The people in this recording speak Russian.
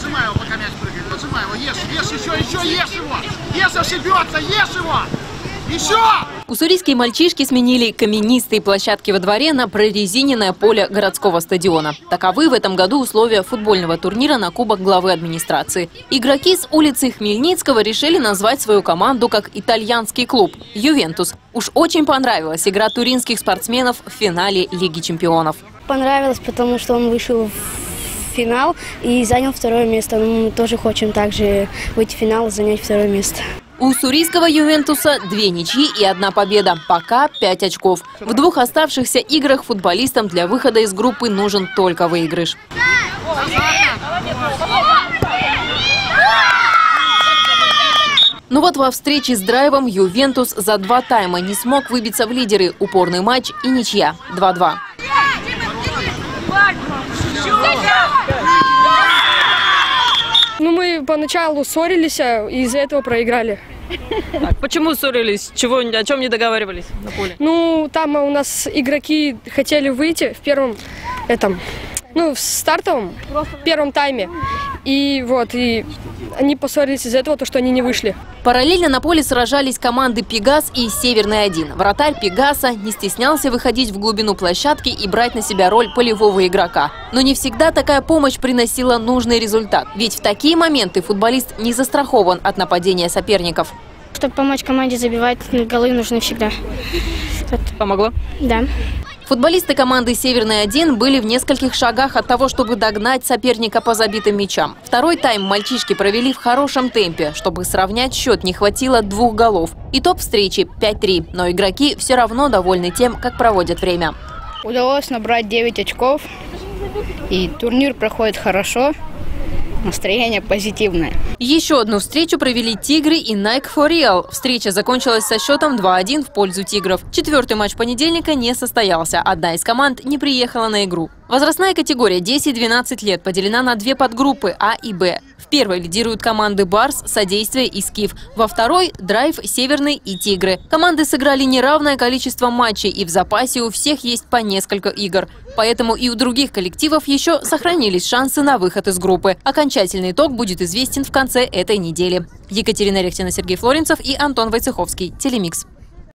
Поджимай его, пока мяч прыгает. Поджимай его, ешь, ешь еще, еще ешь его. Ешь, ошибется, ешь его. Еще! Уссурийские мальчишки сменили каменистые площадки во дворе на прорезиненное поле городского стадиона. Таковы в этом году условия футбольного турнира на Кубок главы администрации. Игроки с улицы Хмельницкого решили назвать свою команду как итальянский клуб «Ювентус». Уж очень понравилась игра туринских спортсменов в финале Лиги чемпионов. Понравилось, потому что он вышел в финал и занял второе место. Ну, Мы тоже хотим также выйти в финал и занять второе место. У уссурийского «Ювентуса» две ничьи и одна победа. Пока пять очков. В двух оставшихся играх футболистам для выхода из группы нужен только выигрыш. Ну вот во встрече с драйвом «Ювентус» за два тайма не смог выбиться в лидеры. Упорный матч и ничья. 2-2. Ну, мы поначалу ссорились, а из-за этого проиграли. Почему ссорились? Чего, о чем не договаривались на поле? Ну, там у нас игроки хотели выйти в первом этом, ну, в стартовом, первом тайме. И вот, и они поссорились из-за этого, то, что они не вышли. Параллельно на поле сражались команды «Пегас» и «Северный-1». Вратарь «Пегаса» не стеснялся выходить в глубину площадки и брать на себя роль полевого игрока. Но не всегда такая помощь приносила нужный результат. Ведь в такие моменты футболист не застрахован от нападения соперников. Чтобы помочь команде забивать, голы нужны всегда. Помогло? Да. Футболисты команды «Северный-1» были в нескольких шагах от того, чтобы догнать соперника по забитым мячам. Второй тайм мальчишки провели в хорошем темпе. Чтобы сравнять счет, не хватило двух голов. Итог встречи 5-3. Но игроки все равно довольны тем, как проводят время. Удалось набрать 9 очков, и турнир проходит хорошо. Настроение позитивное. Еще одну встречу провели «Тигры» и Nike for Real. Встреча закончилась со счетом 2-1 в пользу «Тигров». Четвертый матч понедельника не состоялся. Одна из команд не приехала на игру. Возрастная категория 10-12 лет поделена на две подгруппы А и Б. В первой лидируют команды «Барс», «Содействие» и «Скиф». Во второй – «Драйв», «Северный» и «Тигры». Команды сыграли неравное количество матчей, и в запасе у всех есть по несколько игр. Поэтому и у других коллективов еще сохранились шансы на выход из группы. Окончательный итог будет известен в конце этой недели. Екатерина Рехтина, Сергей Флоренцев и Антон Войцеховский. Телемикс.